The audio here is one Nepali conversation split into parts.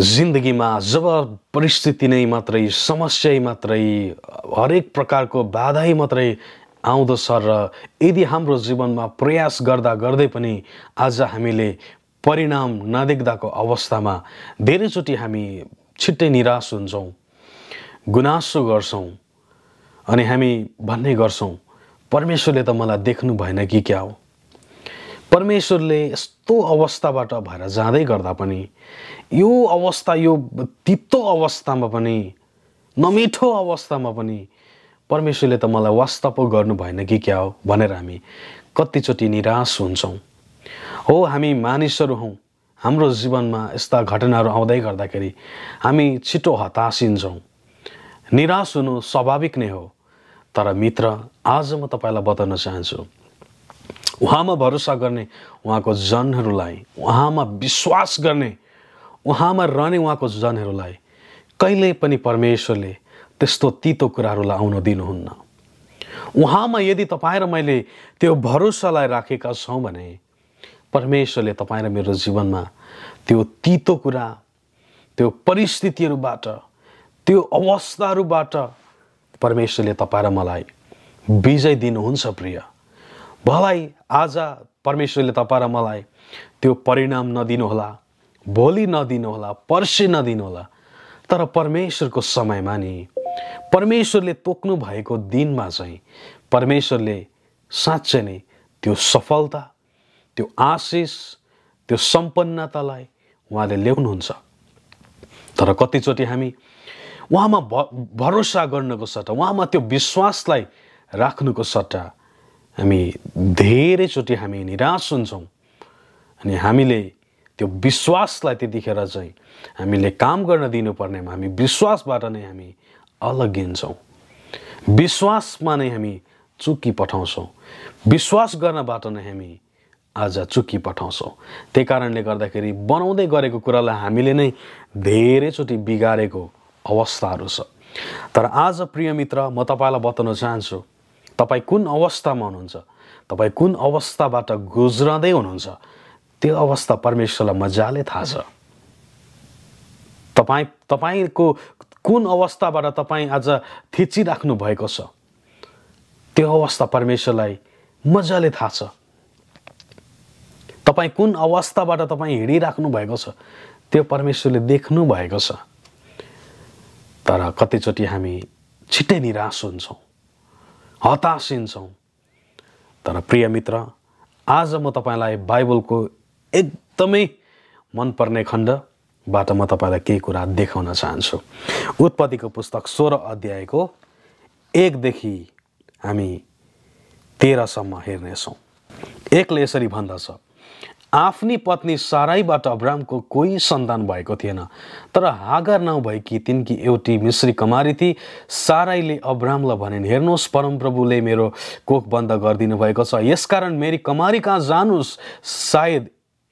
जिन्दगीमा जब परिस्थिति नै मात्रै समस्या मात्रै हरेक प्रकारको बाधै मात्रै आउँदछ र यदि हाम्रो जीवनमा प्रयास गर्दा गर्दै पनि आज हामीले परिणाम नदेख्दाको अवस्थामा धेरैचोटि हामी छिट्टै निराश हुन्छौँ गुनासो गर्छौँ अनि हामी भन्ने गर्छौँ परमेश्वरले त मलाई देख्नु भएन कि क्या हो। परमेश्वरले यस्तो अवस्थाबाट भएर जाँदै गर्दा पनि यो अवस्था यो तितो अवस्थामा पनि नमिठो अवस्थामा पनि परमेश्वरले त मलाई वास्ता पो गर्नु भएन कि क्या हो भनेर हामी कतिचोटि निराश हुन्छौँ। हो हामी मानिसहरू हौँ। हाम्रो जीवनमा यस्ता घटनाहरू आउँदै गर्दाखेरि हामी छिटो हतासिन्छौँ निराश हुनु स्वाभाविक नै हो तर मित्र आज म तपाईँलाई बताउन चाहन्छु उहाँमा भरोसा गर्ने उहाँको जनहरूलाई उहाँमा विश्वास गर्ने उहाँमा रहने उहाँको जनहरूलाई कहिल्यै पनि परमेश्वरले त्यस्तो तितो कुराहरूलाई आउन दिनुहुन्न। उहाँमा यदि तपाईँ र मैले त्यो भरोसालाई राखेका छौँ भने परमेश्वरले तपाईँ र मेरो जीवनमा त्यो तितो कुरा त्यो परिस्थितिहरूबाट त्यो अवस्थाहरूबाट परमेश्वरले तपाईँ र मलाई विजय दिनुहुन्छ प्रिय। भलाई आज परमेश्वरले तपाईँ र मलाई त्यो परिणाम नदिनुहोला भोलि नदिनुहोला पर्सि नदिनुहोला। तर परमेश्वरको समयमा नि परमेश्वरले तोक्नु भएको दिनमा चाहिँ परमेश्वरले साँच्चै नै त्यो सफलता त्यो आशिष त्यो सम्पन्नतालाई उहाँले ल्याउनुहुन्छ। तर कतिचोटि हामी उहाँमा भ भरोसा गर्नको सट्टा उहाँमा त्यो विश्वासलाई राख्नुको सट्टा हामी धेरैचोटि हामी निराश हुन्छौँ। अनि हामीले त्यो विश्वासलाई त्यतिखेर चाहिँ हामीले काम गर्न दिनुपर्नेमा हामी विश्वासबाट नै हामी अलगिन्छौँ विश्वासमा नै हामी चुकी पठाउँछौँ। विश्वास गर्नबाट नै हामी आज चुकी पठाउँछौँ। त्यही कारणले गर्दाखेरि बनाउँदै गरेको कुरालाई हामीले नै धेरैचोटि बिगारेको अवस्थाहरू छ। तर आज प्रिय मित्र म तपाईँलाई बताउन चाहन्छु तपाईँ कुन अवस्थामा हुनुहुन्छ? तपाईँ कुन अवस्थाबाट गुज्रदै हुनुहुन्छ? त्यो अवस्था परमेश्वरलाई मजाले थाहा छ। तपाईँ तपाईँको कुन अवस्थाबाट तपाईँ आज थिचिराख्नु भएको छ? त्यो अवस्था परमेश्वरलाई मजाले थाहा छ। तपाईँ कुन अवस्थाबाट तपाईँ हिँडिराख्नु भएको छ? त्यो परमेश्वरले देख्नु भएको छ। तर कतिचोटि हामी छिट्टै निराश हुन्छौँ। हतासिन्छौँ तर प्रिय मित्र आज म तपाईँलाई बाइबलको एकदमै मनपर्ने खण्डबाट म तपाईँलाई केही कुरा देखाउन चाहन्छु। उत्पत्तिको पुस्तक सोह्र अध्यायको एकदेखि हामी तेह्रसम्म हेर्नेछौँ। एकले यसरी भन्दछ आफ्नी पत्नी साराईबाट अब्रामको कोही सन्तान भएको थिएन। तर हागर नभएकी तिनकी एउटी मिश्री कमारी थिए साराईले अब्रामलाई भनिन् हेर्नुहोस् परमप्रभुले मेरो कोख बन्द गरिदिनु भएको छ। यसकारण मेरी कमारी कहाँ जानुहोस् सायद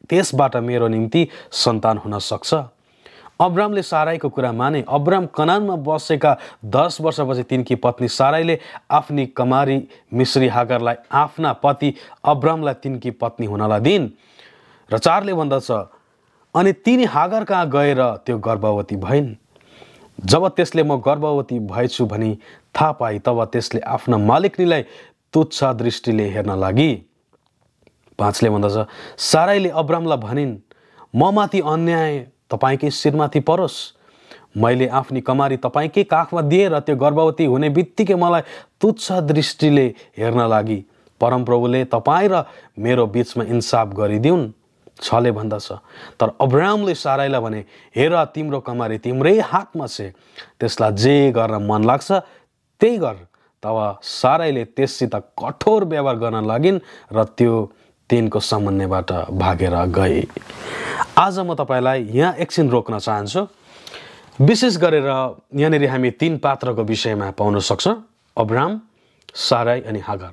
त्यसबाट मेरो निम्ति सन्तान हुन सक्छ। अब्रामले साराईको कुरा माने। अब्राम कनानमा बसेका दस वर्षपछि तिनकी पत्नी साराईले आफ्नी कमारी मिश्री हागरलाई आफ्ना पति अब्रामलाई तिनकी पत्नी हुनलाई दिइन्। र चारले भन्दछ अनि तिनी हागर कहाँ गएर त्यो गर्भवती भइन्? जब त्यसले म गर्भवती भएछु भनी थाहा पाए तब त्यसले आफ्ना मालिकनीलाई तुच्छ दृष्टिले हेर्न लागि। पाँचले भन्दछ साराईले अब्रामलाई भनिन् म माथि अन्याय तपाईँकै शिरमाथि परोस्। मैले आफ्नी कमारी तपाईँकै काखमा दिएँ र त्यो गर्भवती हुने बित्तिकै मलाई तुच्छ दृष्टिले हेर्न लागि। परमप्रभुले तपाईँ र मेरो बिचमा इन्साफ गरिदिउन्। छले भन्दछ तर अब्रामले साराईलाई भने हेर तिम्रो कमारी तिम्रै हातमा छ। त्यसलाई जे गर्न मन लाग्छ त्यही गर। तब साराईले त्यससित कठोर व्यवहार गर्न लागिन् र त्यो तिनको सामान्यबाट भागेर गए। आज म तपाईँलाई यहाँ एकछिन रोक्न चाहन्छु। विशेष गरेर यहाँनिर हामी तिन पात्रको विषयमा पाउन सक्छ। अब्राम साराई अनि हागर।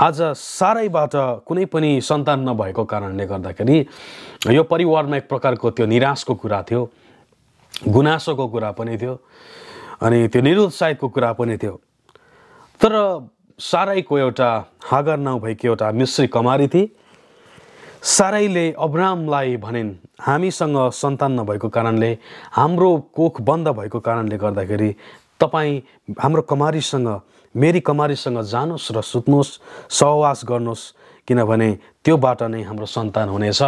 आज साराईबाट कुनै पनि सन्तान नभएको कारणले गर्दाखेरि यो परिवारमा एक प्रकारको त्यो निराशको कुरा थियो गुनासोको कुरा पनि थियो अनि त्यो निरुत्साहितको कुरा पनि थियो। तर साराईको एउटा हागर नभएकी एउटा मिश्री कमारी थिए साराईले अब्रामलाई भनिन् हामीसँग सन्तान नभएको कारणले हाम्रो कोख बन्द भएको कारणले गर्दाखेरि तपाईँ हाम्रो कमारीसँग मेरी कमारीसँग जानुहोस् र सुत्नुहोस् सहवास गर्नुहोस् किनभने त्योबाट नै हाम्रो सन्तान हुनेछ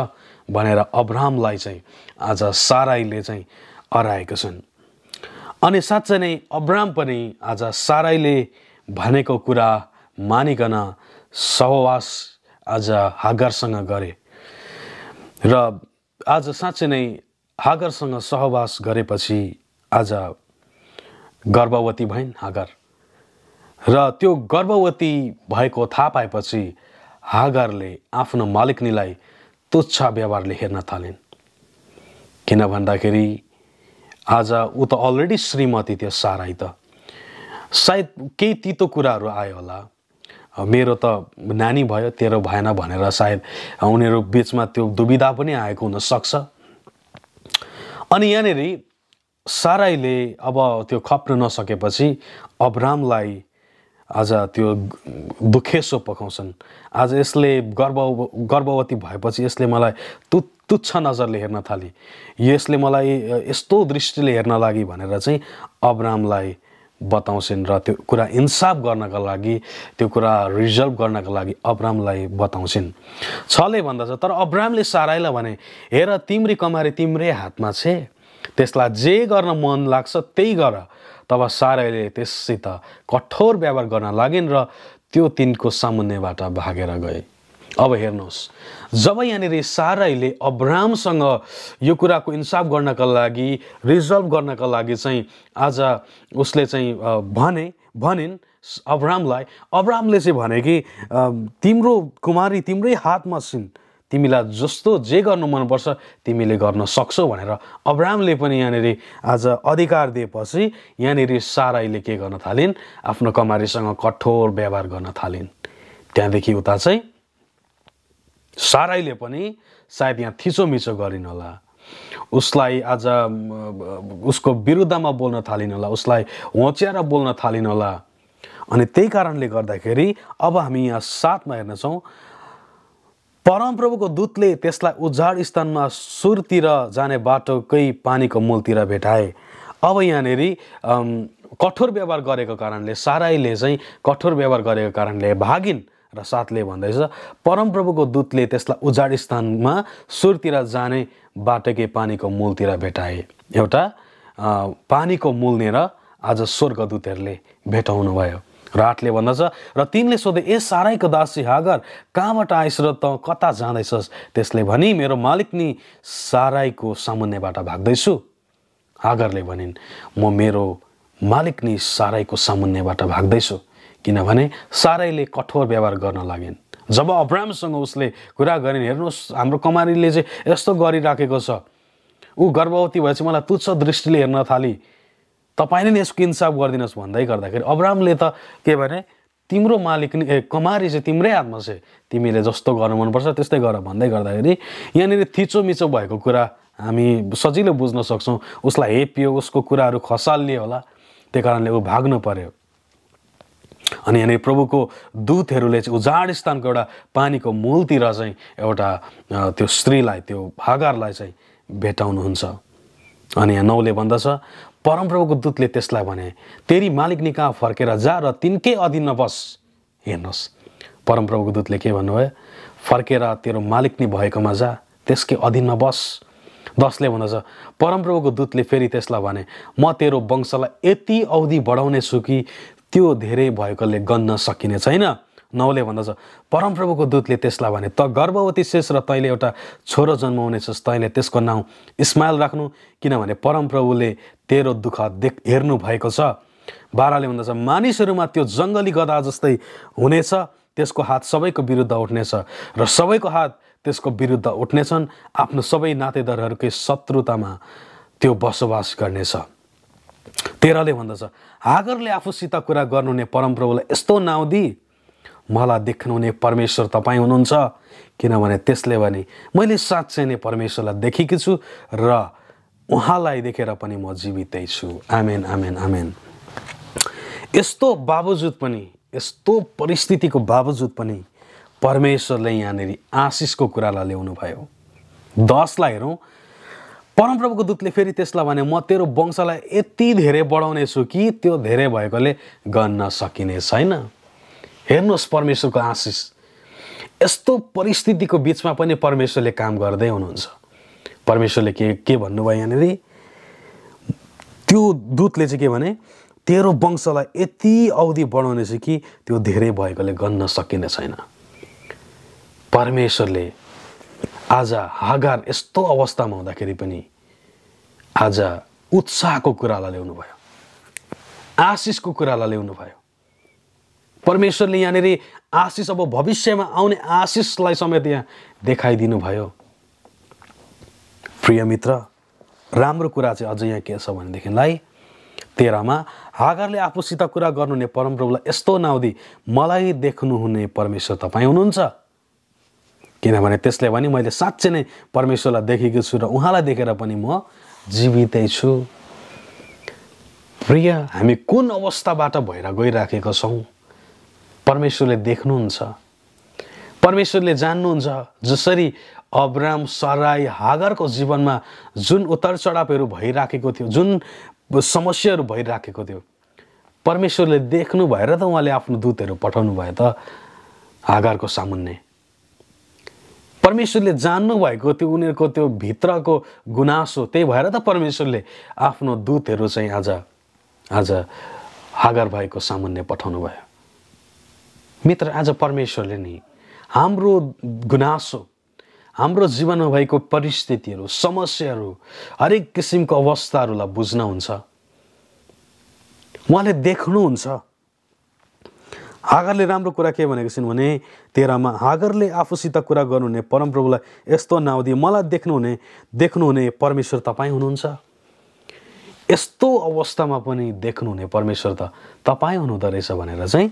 भनेर अब्रामलाई चाहिँ आज साराईले चाहिँ हराएको छन्। अनि साँच्चै नै अब्राम पनि आज साराईले भनेको कुरा मानिकन सहवास आज हागरसँग गरे र आज साँच्चै नै हागरसँग सहवास गरेपछि आज गर्भवती भइन् हागर। र त्यो गर्भवती भएको थाहा पाएपछि हागरले आफ्नो मालिकनीलाई तुच्छ व्यवहारले हेर्न थालिन्। किन भन्दाखेरि आज ऊ त अलरेडी श्रीमती थियो साराई त। सायद केही तितो कुराहरू आयो होला। मेरो त नानी भयो तेरो भएन भनेर सायद उनीहरू बिचमा त्यो दुविधा पनि आएको हुनसक्छ। अनि यहाँनिर साराईले अब त्यो खप्न नसकेपछि अब्रामलाई आज त्यो दुखेसो पकाउँछन् आज यसले गर्भ गर्भवती भएपछि यसले मलाई तु तुच्छ नजरले हेर्न थाले। यसले मलाई यस्तो दृष्टिले हेर्न लागि भनेर चाहिँ अब्रामलाई बताउँछन् र त्यो कुरा इन्साफ गर्नका लागि त्यो कुरा रिजल्भ गर्नका लागि अब्रामलाई बताउँछिन्। छले भन्दछ तर अब्रामले साराईलाई भने हेर तिम्री कमारी तिम्रै हातमा छे। त्यसलाई जे गर्न मन लाग्छ त्यही गर। तब साराईले त्यससित कठोर व्यवहार गर्न लागिन् र त्यो तिनको सामुन्नेबाट भागेर गए। अब हेर्नुहोस् जब यहाँनिर साराईले अब्रामसँग यो कुराको इन्साफ गर्नका लागि रिजल्भ गर्नका लागि चाहिँ आज उसले चाहिँ भने भनिन् अब्रामलाई अब्रामले चाहिँ भने कि तिम्रो कुमारी तिम्रै हातमा छिन्। तिमीलाई जस्तो जे गर्नु मनपर्छ तिमीले गर्न सक्छौ भनेर अब्रामले पनि यहाँनिर आज अधिकार दिएपछि यहाँनिर साराईले के गर्न थालिन्? आफ्नो कमारीसँग कठोर व्यवहार गर्न थालिन्। त्यहाँदेखि उता चाहिँ साराईले पनि सायद यहाँ थिचोमिचो गरिन् होला उसलाई आज उसको विरुद्धमा बोल्न थालिन् होला उसलाई होच्याएर बोल्न थालिन् होला अनि त्यही कारणले गर्दाखेरि अब हामी यहाँ साथमा हेर्नेछौँ परमप्रभुको दूतले त्यसलाई उजाड स्थानमा सुरतिर जाने बाटोकै पानीको मूलतिर भेटाए। अब यहाँनिर कठोर व्यवहार गरेको कारणले साराईले चाहिँ कठोर व्यवहार गरेको कारणले भागिन् र साथले भन्दैछ परमप्रभुको दूतले त्यसलाई उजाड स्थानमा सुरतिर जाने बाटोकै पानीको मूलतिर भेटाए। एउटा पानीको मूल आज स्वर्गदूतहरूले भेटाउनु भयो र आठले भन्दछ र तिनले सोधे ए साराईको दासी हागर कहाँबाट आइस र त कता जाँदैछस्? त्यसले भनी मेरो मालिक नि साराईको सामुन्यबाट भाग्दैछु। हागरले भनिन् म मेरो मालिक नि साराईको सामुन्यबाट भाग्दैछु। किनभने साराईले कठोर व्यवहार गर्न लागेन्। जब अब्रामसँग उसले कुरा गरिन् हेर्नुहोस् हाम्रो कमारीले चाहिँ यस्तो गरिराखेको छ ऊ गर्भवती भएपछि मलाई तुच्छ दृष्टिले हेर्न थाली। तपाईँले नै यसको इन्साफ गरिदिनुहोस् भन्दै गर्दाखेरि अब्रामले त के भने तिम्रो मालिक ए कमारी चाहिँ तिम्रै हातमा छ। तिमीले जस्तो गर्नु मनपर्छ त्यस्तै गर भन्दै गर्दाखेरि यहाँनिर थिचोमिचो भएको कुरा हामी सजिलो बुझ्न सक्छौँ। उसलाई हेपियो उसको कुराहरू खसालियो होला। त्यही कारणले ऊ भाग्नु पर्यो। अनि यहाँनिर प्रभुको दूतहरूले चाहिँ उजाड स्थानको एउटा पानीको मूलतिर चाहिँ एउटा त्यो स्त्रीलाई त्यो भागारलाई चाहिँ भेटाउनुहुन्छ। अनि यहाँ नौले भन्दछ परमप्रभुको दूतले त्यसलाई भने तेरी मालिकनी कहाँ फर्केर जा र तिनकै अधीनमा बस हेर्नुहोस् परमप्रभुको दूतले के भन्नुभयो? फर्केर तेरो मालिकनी भएकोमा जा त्यसकै अधीनमा बस दसले भन्दछ परमप्रभुको दूतले फेरि त्यसलाई भने म तेरो वंशलाई यति अवधि बढाउने छु कि त्यो धेरै भएकोले गन्न सकिने छैन। नौले भन्दछ। परमप्रभुको दूतले त्यसलाई भने त गर्भवती शेष र तैँले एउटा छोरो जन्माउनेछस्। तैँले त्यसको नाउँ इस्माइल राख्नु। किनभने परमप्रभुले तेरो दुःख देख हेर्नु भएको छ। बाह्रले भन्दछ मानिसहरूमा त्यो जङ्गली गदा जस्तै हुनेछ। त्यसको हात सबैको विरुद्ध उठ्नेछ र सबैको हात त्यसको विरुद्ध उठ्नेछन्। आफ्नो सबै नातेदारहरूकै शत्रुतामा त्यो बसोबास गर्नेछ। तेह्रले भन्दछ हागरले आफूसित कुरा गर्नु हुने परमप्रभुलाई यस्तो नाउँ दिई मलाई देख्नुहुने परमेश्वर तपाईँ हुनुहुन्छ। किनभने त्यसले भने मैले साँच्चै नै परमेश्वरलाई देखेकी छु र उहाँलाई देखेर पनि म जीवितै छु। आमेन आमेन आमेन। यस्तो बावजुद पनि यस्तो परिस्थितिको बावजुद पनि परमेश्वरले यहाँनिर आशिषको कुरालाई ल्याउनु भयो दसलाई हेरौँ। परमप्रभुको दूतले फेरि त्यसलाई भने म तेरो वंशलाई यति धेरै बढाउने छु कि त्यो धेरै भएकोले गन्न सकिने छैन। हेर्नुहोस् परमेश्वरको आशिष। यस्तो परिस्थितिको बिचमा पनि परमेश्वरले काम गर्दै हुनुहुन्छ। परमेश्वरले के के भन्नुभयो यहाँनिर? त्यो दूतले चाहिँ के भने तेरो वंशलाई यति अवधि बढाउने छ कि त्यो धेरै भएकोले गन्न सकिने छैन। परमेश्वरले आज हागार यस्तो अवस्थामा हुँदाखेरि पनि आज उत्साहको कुरालाई ल्याउनु भयो आशिषको कुरालाई ल्याउनु भयो परमेश्वरले यहाँनिर आशिष अब भविष्यमा आउने आशिषलाई समेत यहाँ देखाइदिनु भयो। प्रिय मित्र राम्रो कुरा चाहिँ अझ यहाँ के छ भनेदेखिलाई तेह्रमा हागरले आफूसित कुरा गर्नुहुने परमप्रभुलाई यस्तो नाउँदी मलाई देख्नुहुने परमेश्वर तपाईँ हुनुहुन्छ। किनभने त्यसले भने मैले साँच्चै नै परमेश्वरलाई देखेको छु र उहाँलाई देखेर पनि म जीवितै छु। प्रिय हामी कुन अवस्थाबाट भएर गइराखेका छौँ? परमेश्वरले देख्नुहुन्छ। परमेश्वरले जान्नुहुन्छ जसरी अब्राम सराई हागरको जीवनमा जुन उतार चढावहरू भइराखेको थियो जुन समस्याहरू भइराखेको थियो परमेश्वरले देख्नु भएर त उहाँले आफ्नो दूतहरू पठाउनु भयो त हागरको सामुन्ने। परमेश्वरले जान्नु भएको त्यो उनीहरूको त्यो भित्रको गुनासो त्यही भएर त परमेश्वरले आफ्नो दूतहरू चाहिँ आज आज हागर भएको सामुन्ने पठाउनु भयो। मित्र आज परमेश्वरले नि हाम्रो गुनासो हाम्रो जीवनमा भएको परिस्थितिहरू समस्याहरू हरेक किसिमको अवस्थाहरूलाई बुझ्नुहुन्छ उहाँले देख्नुहुन्छ। हागरले राम्रो कुरा के भनेको छिन् भने तेह्रमा हागरले आफूसित कुरा गर्नुहुने परमप्रभुलाई यस्तो नाउदी मलाई देख्नुहुने देख्नुहुने परमेश्वर तपाईँ हुनुहुन्छ। यस्तो अवस्थामा पनि देख्नुहुने परमेश्वर त तपाईँ हुनुहुँदो रहेछ भनेर चाहिँ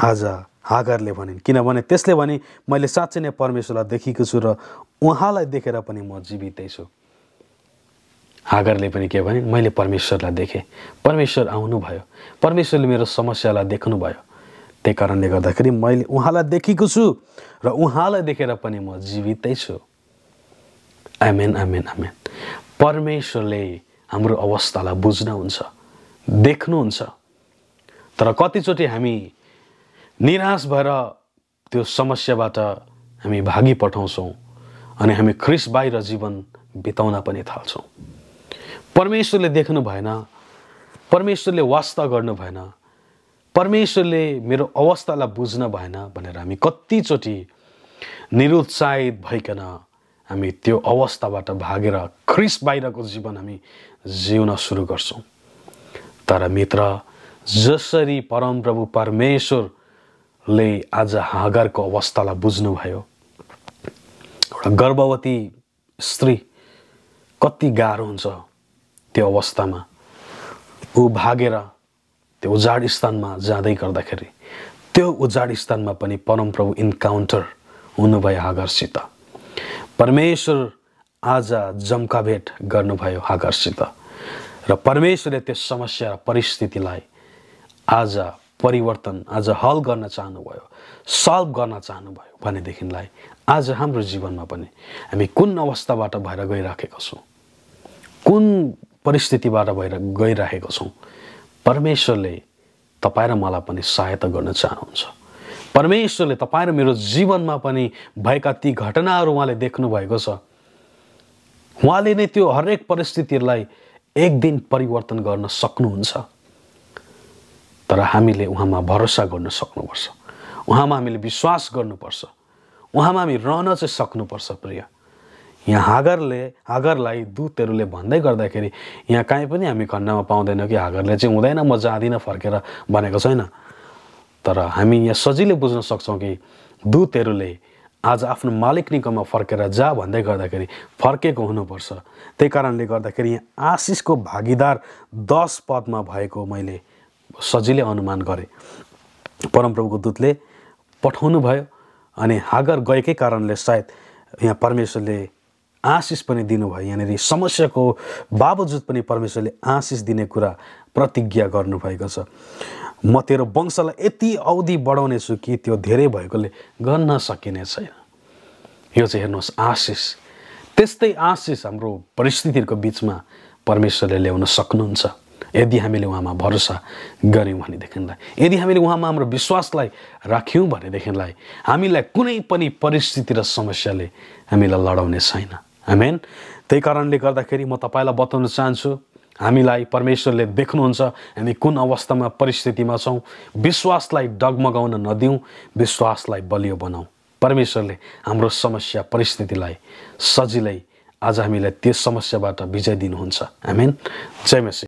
आज हागरले भनिन् किनभने त्यसले भने मैले साँच्चै नै परमेश्वरलाई देखेको छु र उहाँलाई देखेर पनि म जीवितै छु। हागरले पनि के भने मैले परमेश्वरलाई देखेँ। परमेश्वर आउनुभयो। परमेश्वरले मेरो समस्यालाई देख्नुभयो। त्यही कारणले गर्दाखेरि मैले उहाँलाई देखेको छु र उहाँलाई देखेर पनि म जीवितै छु। आमेन आमेन आमेन परमेश्वरले हाम्रो अवस्थालाई बुझ्नुहुन्छ देख्नुहुन्छ। तर कतिचोटि हामी निराश भएर त्यो समस्याबाट हामी भागी पठाउँछौँ अनि हामी ख्रिस बाहिर जीवन बिताउन पनि थाल्छौँ। परमेश्वरले देख्नु भएन परमेश्वरले वास्ता गर्नु भएन परमेश्वरले मेरो अवस्थालाई बुझ्न भएन भनेर हामी कतिचोटि निरुत्साहित भइकन हामी त्यो अवस्थाबाट भागेर ख्रिस बाहिरको जीवन हामी जिउन सुरु गर्छौँ। तर मित्र जसरी परमप्रभु परमेश्वरले आज हागरको अवस्थालाई बुझ्नुभयो। एउटा गर्भवती स्त्री कति गाह्रो हुन्छ त्यो अवस्थामा। ऊ भागेर त्यो उजाड स्थानमा जाँदै गर्दाखेरि त्यो उजाड स्थानमा पनि परमप्रभु इन्काउन्टर हुनुभयो हागरसित। परमेश्वर आज जम्का भेट गर्नुभयो हागरसित। र परमेश्वरले त्यो समस्या र परिस्थितिलाई आज परिवर्तन आज हल गर्न चाहनुभयो सल्भ गर्न चाहनुभयो भनेदेखिलाई आज हाम्रो जीवनमा पनि हामी कुन अवस्थाबाट भएर गइराखेका छौँ? कुन परिस्थितिबाट भएर गइराखेका छौँ? परमेश्वरले तपाईँ र मलाई पनि सहायता गर्न चाहनुहुन्छ। परमेश्वरले तपाईँ र मेरो जीवनमा पनि भएका ती घटनाहरू उहाँले देख्नुभएको छ। उहाँले नै त्यो हरेक परिस्थितिहरूलाई एक दिन परिवर्तन गर्न सक्नुहुन्छ। तर हामीले उहाँमा भरोसा गर्न सक्नुपर्छ। उहाँमा हामीले विश्वास गर्नुपर्छ। उहाँमा हामी रहन चाहिँ सक्नुपर्छ प्रिय। यहाँ हागरले हागरलाई दूतहरूले भन्दै गर्दाखेरि यहाँ काहीँ पनि हामी खण्डमा पाउँदैनौँ कि हागरले चाहिँ हुँदैन म जाँदिनँ फर्केर भनेको छैन। तर हामी यहाँ सजिलै बुझ्न सक्छौँ कि दूतहरूले आज आफ्नो मालिक निकोमा फर्केर जा भन्दै गर्दाखेरि फर्केको हुनुपर्छ। त्यही कारणले गर्दाखेरि यहाँ आशिषको भागीदार दस पदमा भएको मैले सजिलै अनुमान गरेँ। परमप्रभुको दूतले पठाउनु भयो अनि हागर गएकै कारणले सायद यहाँ परमेश्वरले आशिष पनि दिनुभयो। यहाँनिर समस्याको बावजुद पनि परमेश्वरले आशिष दिने कुरा प्रतिज्ञा गर्नुभएको छ। म तेरो वंशलाई यति अवधि बढाउनेछु कि त्यो धेरै भएकोले गर्न सकिने छैन। यो चाहिँ हेर्नुहोस् आशिष। त्यस्तै आशिष हाम्रो परिस्थितिहरूको बिचमा परमेश्वरले ल्याउन सक्नुहुन्छ। यदि हामीले उहाँमा भरोसा गऱ्यौँ भनेदेखिलाई यदि हामीले उहाँमा हाम्रो विश्वासलाई राख्यौँ भनेदेखिलाई हामीलाई कुनै पनि परिस्थिति र समस्याले हामीलाई लडाउने छैन। आमेन। त्यही कारणले गर्दाखेरि म तपाईँलाई बताउन चाहन्छु हामीलाई परमेश्वरले देख्नुहुन्छ हामी कुन अवस्थामा परिस्थितिमा छौँ विश्वासलाई डगमगाउन नदिउँ विश्वासलाई बलियो बनाऊ परमेश्वरले हाम्रो समस्या परिस्थितिलाई सजिलै आज हामीलाई त्यस समस्याबाट विजय दिनुहुन्छ। आमेन। जय मेसी